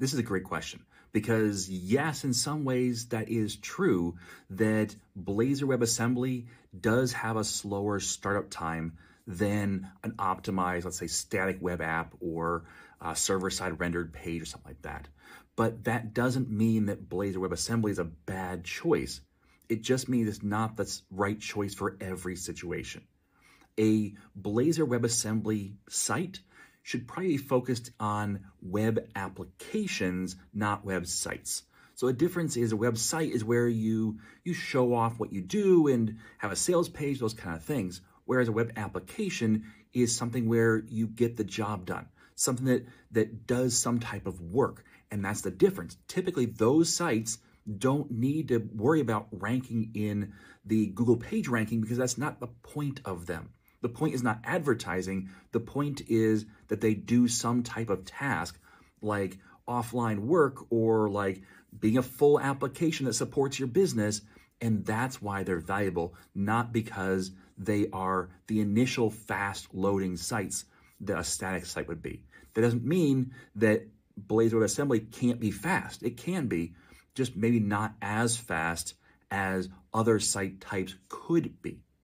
This is a great question because yes, in some ways that is true that Blazor WebAssembly does have a slower startup time than an optimized, let's say, static web app or server-side rendered page or something like that. But that doesn't mean that Blazor WebAssembly is a bad choice. It just means it's not the right choice for every situation. A Blazor WebAssembly site should probably be focused on web applications, not websites. So a difference is a website is where you, you show off what you do and have a sales page, those kind of things. Whereas a web application is something where you get the job done, something that, that does some type of work. And that's the difference. Typically, those sites don't need to worry about ranking in the Google page ranking because that's not the point of them. The point is not advertising. The point is that they do some type of task like offline work or like being a full application that supports your business. And that's why they're valuable, not because they are the initial fast loading sites that a static site would be. That doesn't mean that Blazor Assembly can't be fast. It can be, just maybe not as fast as other site types could be.